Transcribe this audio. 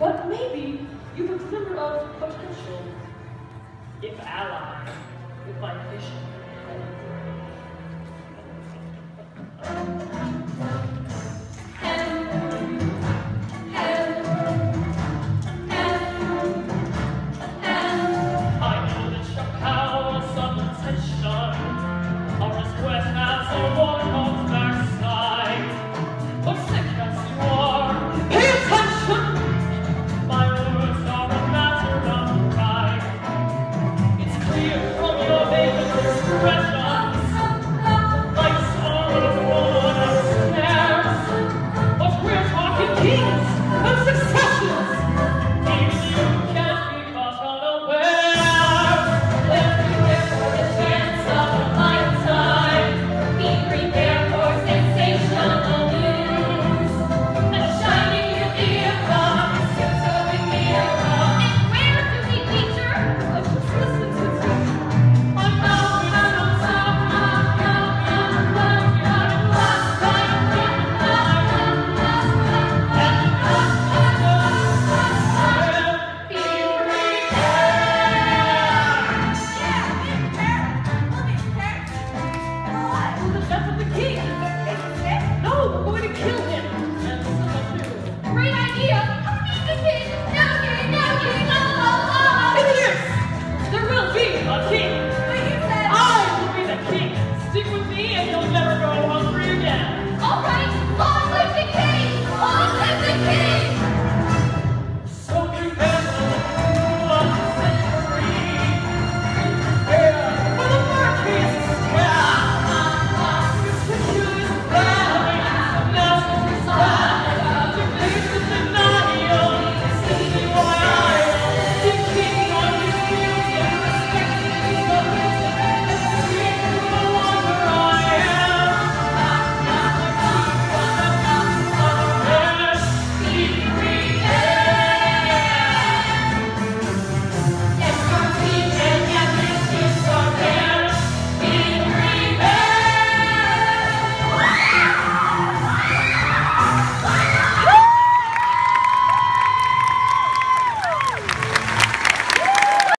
But maybe you've a glimmer of potential.